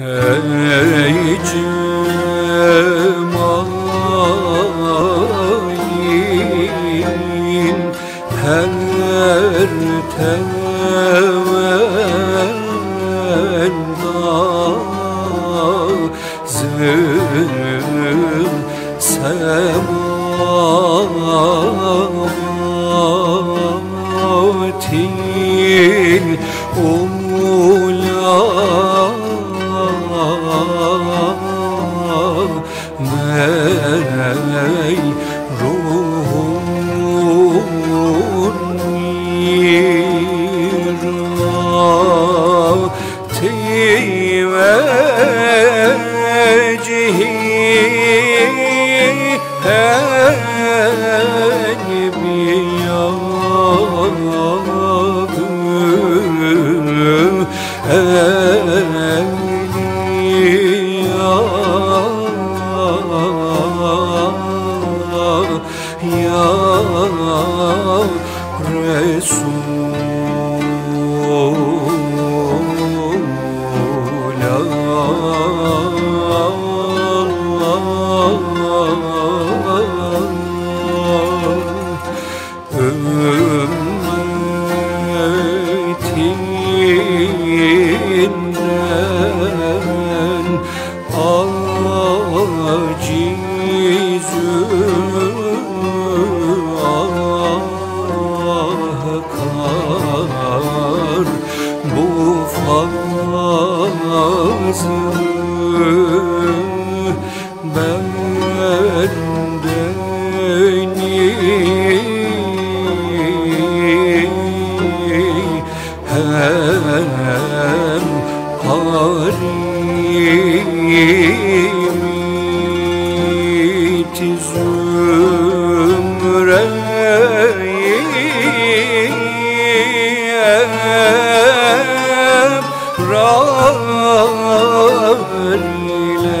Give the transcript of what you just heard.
Hey cemalin her sematin ula vecihi Ümmetinden hem harimiti zümreyi ebrar ile